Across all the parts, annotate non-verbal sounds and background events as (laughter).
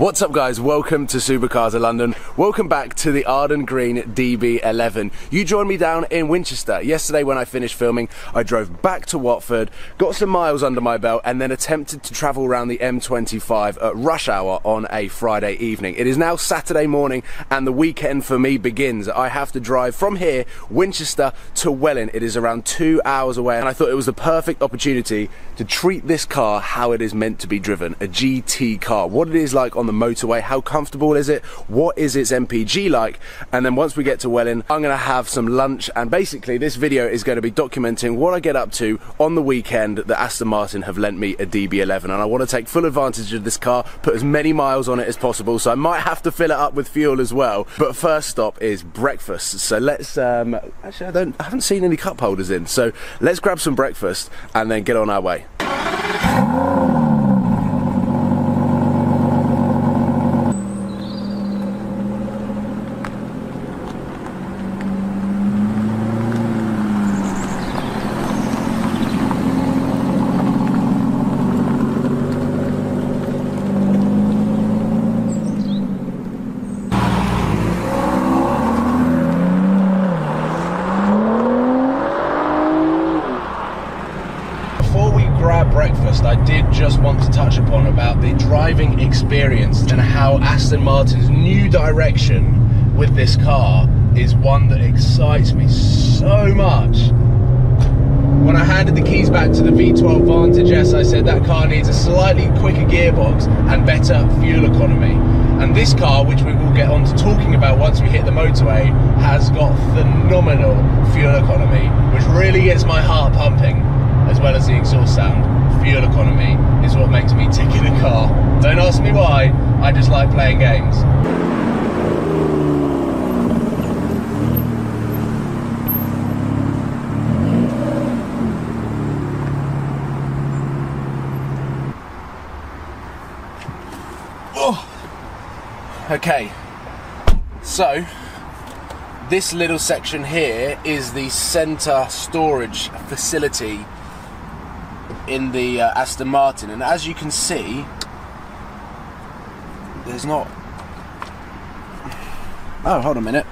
What's up guys, welcome to Supercars of London. Welcome back to the Arden Green DB11. You joined me down in Winchester. Yesterday when I finished filming, I drove back to Watford, got some miles under my belt and then attempted to travel around the M25 at rush hour on a Friday evening. It is now Saturday morning and the weekend for me begins. I have to drive from here, Winchester to Welwyn. It is around two hours away and I thought it was the perfect opportunity to treat this car how it is meant to be driven, a GT car. What it is like on the motorway, how comfortable is it, what is its MPG like, and then once we get to Welwyn, I'm gonna have some lunch, and basically this video is gonna be documenting what I get up to on the weekend that Aston Martin have lent me a DB11, and I wanna take full advantage of this car, put as many miles on it as possible, so I might have to fill it up with fuel as well. But first stop is breakfast, so let's, um, actually I don't, I haven't seen any cup holders in, so let's grab some breakfast and then get on our way. Before we grab breakfast, I did just want to touch upon about the driving and how Aston Martin's new direction with this car is one that excites me so much. When I handed the keys back to the V12 Vantage S, I said that car needs a slightly quicker gearbox and better fuel economy. And this car, which we will get on to talking about once we hit the motorway, has got phenomenal fuel economy, which really gets my heart pumping, as well as the exhaust sound. Fuel economy is what makes me tick in a car. Don't ask me why, I just like playing games. Oh. Okay, so this little section here is the center storage facility in the uh, Aston Martin, and as you can see, there's not. Oh, hold a minute.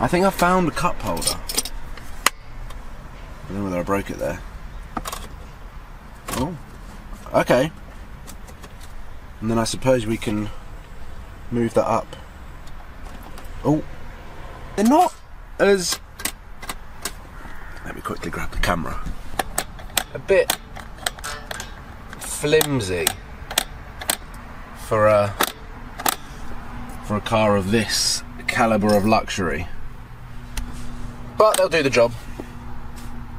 I think I found a cup holder. I don't know whether I broke it there. Oh, okay. And then I suppose we can move that up. Oh, they're not as. Quickly grab the camera. A bit flimsy for a for a car of this caliber of luxury, but they'll do the job.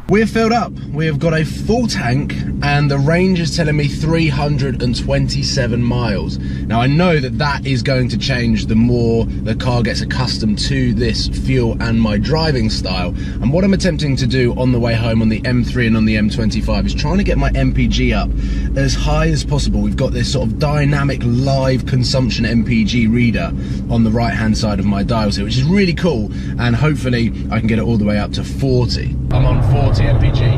We're filled up. We've got a full tank and the range is telling me 327 miles. Now I know that that is going to change the more the car gets accustomed to this fuel and my driving style. And what I'm attempting to do on the way home on the M3 and on the M25 is trying to get my MPG up as high as possible. We've got this sort of dynamic live consumption MPG reader on the right hand side of my dials here, which is really cool. And hopefully I can get it all the way up to 40. I'm on 40 MPG.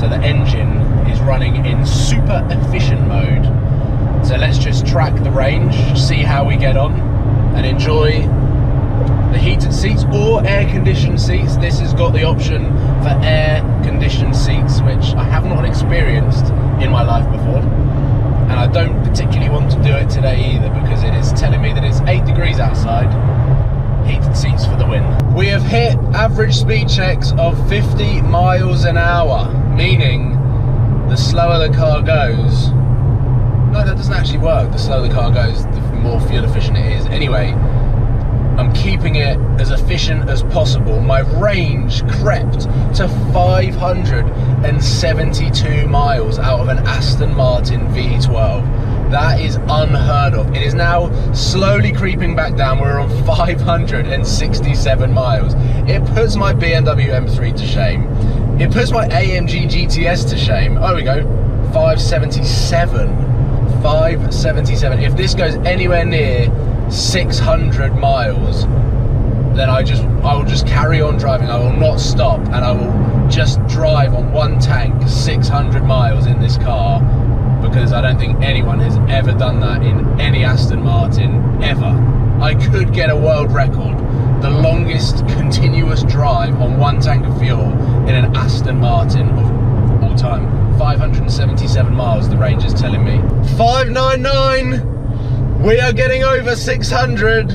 So the engine is running in super efficient mode. So let's just track the range, see how we get on, and enjoy the heated seats or air conditioned seats. This has got the option for air conditioned seats, which I have not experienced in my life before. And I don't particularly want to do it today either because it is telling me that it's 8 degrees outside heated seats for the win. We have hit average speed checks of 50 miles an hour, meaning the slower the car goes. No, that doesn't actually work. The slower the car goes, the more fuel efficient it is. Anyway, I'm keeping it as efficient as possible. My range crept to 572 miles out of an Aston Martin V12. That is unheard of. It is now slowly creeping back down. We're on (laughs) 567 miles. It puts my BMW M3 to shame. It puts my AMG GTS to shame. Oh, we go. 577. 577. If this goes anywhere near 600 miles, then I just I will just carry on driving. I will not stop and I will just drive on one tank 600 miles in this car because I don't think anyone has ever done that in any Aston Martin ever. I could get a world record, the longest continuous drive on one tank of fuel in an Aston Martin of all time. 577 miles, the range is telling me. 599! We are getting over 600.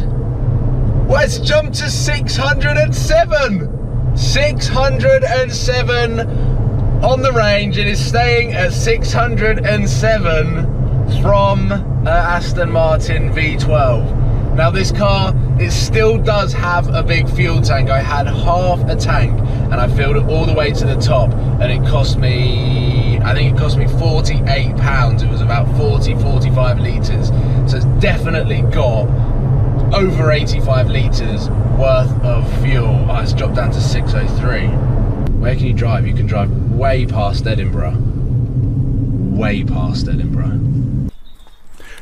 Let's jump to 607! 607 on the range. It is staying at 607 from uh, Aston Martin V12. Now this car, it still does have a big fuel tank. I had half a tank and I filled it all the way to the top and it cost me, I think it cost me 48 pounds. It was about 40, 45 litres. So it's definitely got over 85 litres worth of fuel. Oh, it's dropped down to 603. Where can you drive? You can drive way past Edinburgh. Way past Edinburgh.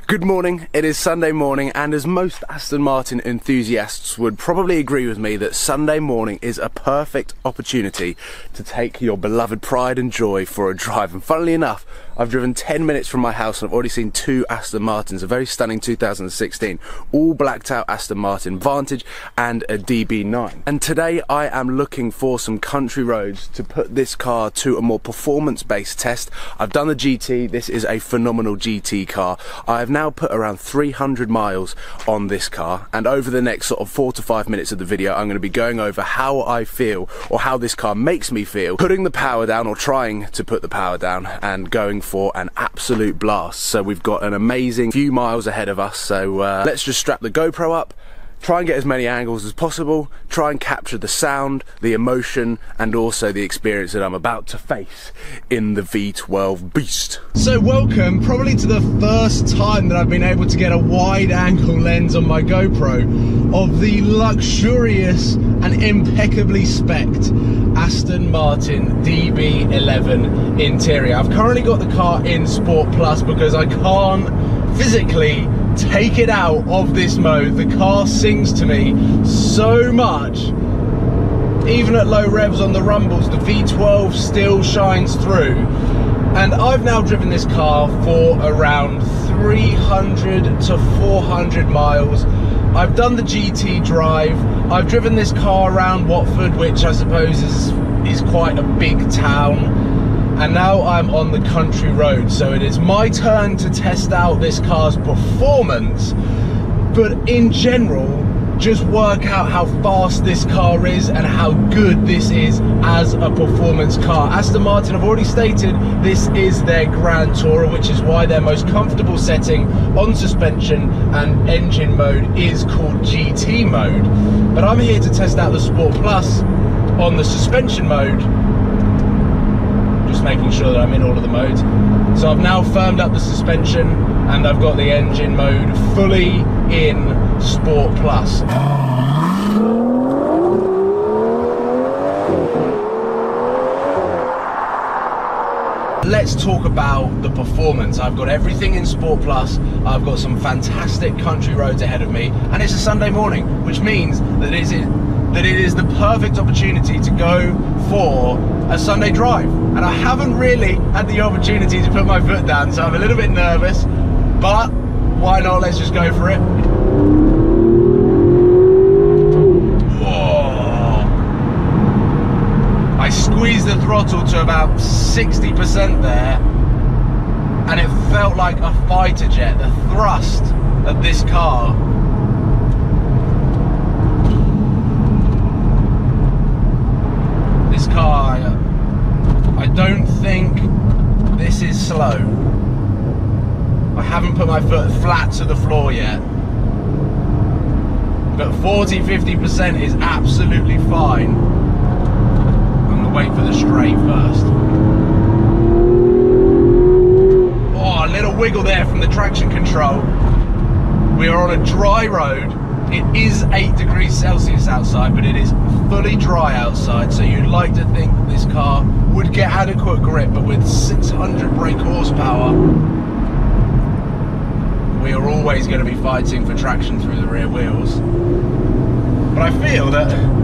Good morning, it is Sunday morning, and as most Aston Martin enthusiasts would probably agree with me, that Sunday morning is a perfect opportunity to take your beloved pride and joy for a drive. And funnily enough, I've driven 10 minutes from my house and I've already seen two Aston Martins, a very stunning 2016, all blacked out Aston Martin Vantage and a DB9. And today I am looking for some country roads to put this car to a more performance-based test. I've done the GT, this is a phenomenal GT car. I have now put around 300 miles on this car and over the next sort of four to five minutes of the video I'm going to be going over how I feel or how this car makes me feel putting the power down or trying to put the power down and going for an absolute blast. So we've got an amazing few miles ahead of us. So uh, let's just strap the GoPro up, try and get as many angles as possible, try and capture the sound, the emotion, and also the experience that I'm about to face in the V12 Beast. So welcome, probably to the first time that I've been able to get a wide angle lens on my GoPro of the luxurious and impeccably specced Aston Martin DB11 interior. I've currently got the car in Sport Plus because I can't physically take it out of this mode. The car sings to me so much. Even at low revs on the rumbles, the V12 still shines through. And I've now driven this car for around 300 to 400 miles. I've done the GT drive. I've driven this car around Watford, which I suppose is, is quite a big town. And now I'm on the country road. So it is my turn to test out this car's performance. But in general just work out how fast this car is and how good this is as a performance car. Aston Martin have already stated this is their Grand Tourer, which is why their most comfortable setting on suspension and engine mode is called GT mode. But I'm here to test out the Sport Plus on the suspension mode just making sure that I'm in all of the modes. So I've now firmed up the suspension and I've got the engine mode fully in Sport Plus. let's talk about the performance. I've got everything in Sport Plus. I've got some fantastic country roads ahead of me, and it's a Sunday morning, which means that it is that it is the perfect opportunity to go for a Sunday drive. And I haven't really had the opportunity to put my foot down, so I'm a little bit nervous, but why not? Let's just go for it. Whoa. I squeezed the throttle to about 60% there, and it felt like a fighter jet. The thrust of this car this car uh, I don't think this is slow. I haven't put my foot flat to the floor yet. But 40, 50% is absolutely fine. Wait for the straight first. Oh, a little wiggle there from the traction control. We are on a dry road. It is 8 degrees Celsius outside, but it is fully dry outside, so you'd like to think that this car would get adequate grip, but with 600 brake horsepower, we are always going to be fighting for traction through the rear wheels. But I feel that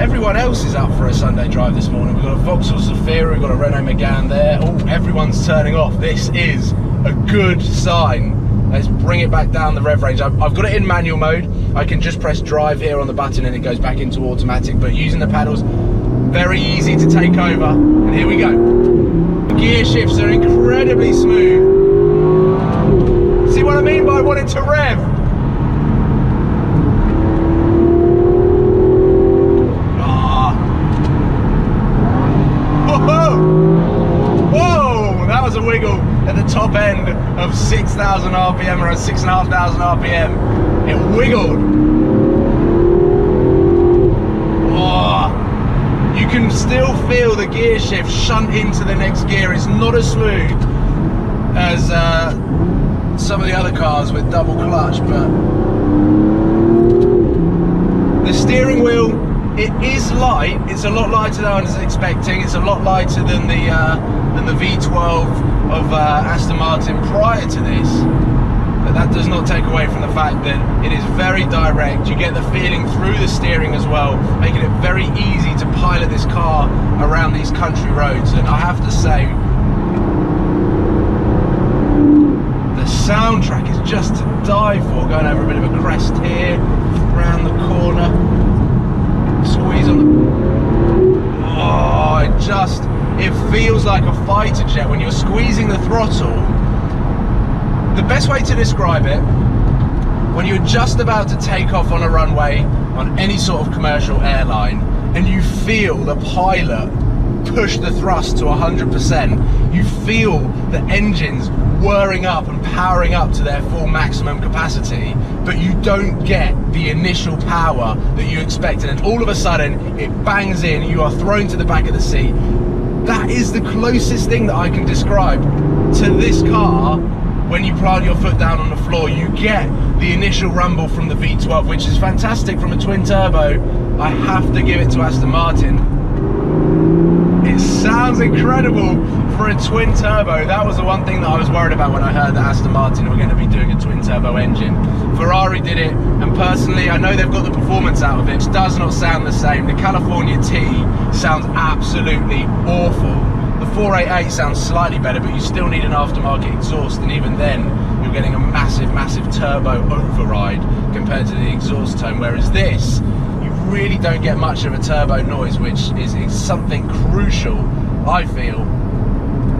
everyone else is up for a Sunday drive this morning. We've got a Vauxhall Zafira, we've got a Renault Megane there. Oh, everyone's turning off. This is a good sign. Let's bring it back down the rev range. I've, got it in manual mode. I can just press drive here on the button and it goes back into automatic, but using the pedals, very easy to take over. And here we go. The gear shifts are incredibly smooth. See what I mean by wanting to rev? Ah. Whoa! Whoa! That was a wiggle at the top end of 6,000 RPM, around 6,500 RPM. It wiggled. Oh, you can still feel the gear shift shunt into the next gear. It's not as smooth as uh, some of the other cars with double clutch, but the steering wheel, it is light. It's a lot lighter than I was expecting. It's a lot lighter than the uh, than the V12 of uh, Aston Martin prior to this. But that does not take away from the fact that it is very direct. You get the feeling through the steering as well, making it very easy to pilot this car around these country roads. And I have to say, the soundtrack is just to die for. Going over a bit of a crest here, around the corner, squeeze on the. It just it feels like a fighter jet when you're squeezing the throttle. The best way to describe it, when you're just about to take off on a runway on any sort of commercial airline and you feel the pilot push the thrust to 100%, you feel the engines whirring up and powering up to their full maximum capacity, but you don't get the initial power that you expected. And all of a sudden, it bangs in, you are thrown to the back of the seat. That is the closest thing that I can describe to this car when you plant your foot down on the floor. You get the initial rumble from the V12, which is fantastic from a twin turbo. I have to give it to Aston Martin it sounds incredible for a twin turbo. That was the one thing that I was worried about when I heard that Aston Martin were going to be doing a twin turbo engine. Ferrari did it, and personally, I know they've got the performance out of it. It does not sound the same. The California T sounds absolutely awful. The 488 sounds slightly better, but you still need an aftermarket exhaust, and even then, you're getting a massive, massive turbo override compared to the exhaust tone. Whereas this, you really don't get much of a turbo noise, which is, is something crucial, I feel,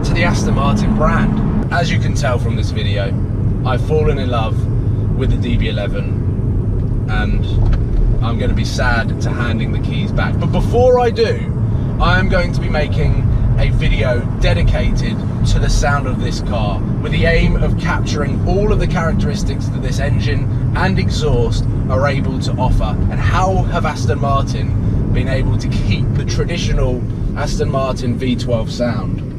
to the Aston Martin brand. As you can tell from this video, I've fallen in love with the DB11 and I'm going to be sad to handing the keys back. But before I do, I am going to be making a video dedicated to the sound of this car with the aim of capturing all of the characteristics that this engine and exhaust are able to offer and how have Aston Martin been able to keep the traditional Aston Martin V12 sound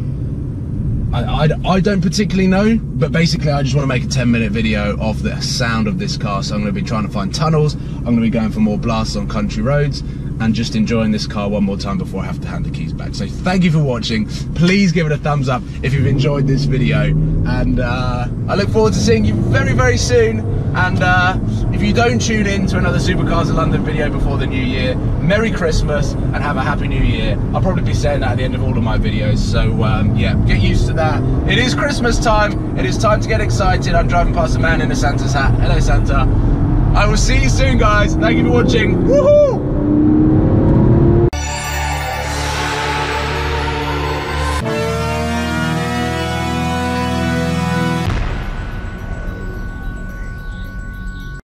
I, I, I, don't particularly know, but basically I just want to make a 10 minute video of the sound of this car. So I'm going to be trying to find tunnels, I'm going to be going for more blasts on country roads, and just enjoying this car one more time before I have to hand the keys back. So thank you for watching. Please give it a thumbs up if you've enjoyed this video. And uh, I look forward to seeing you very, very soon. And uh, if you don't tune in to another Supercars of London video before the new year, Merry Christmas and have a Happy New Year. I'll probably be saying that at the end of all of my videos. So um, yeah, get used to that. It is Christmas time. It is time to get excited. I'm driving past a man in a Santa's hat. Hello, Santa. I will see you soon, guys. Thank you for watching. Woohoo!